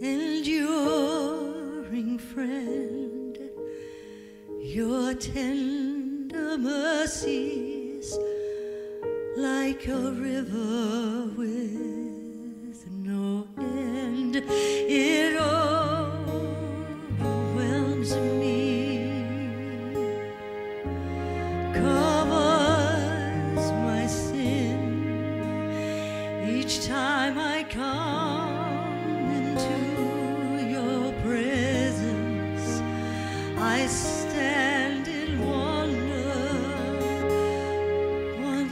enduring friend, your tender mercies like a river with no end. It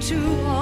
to all.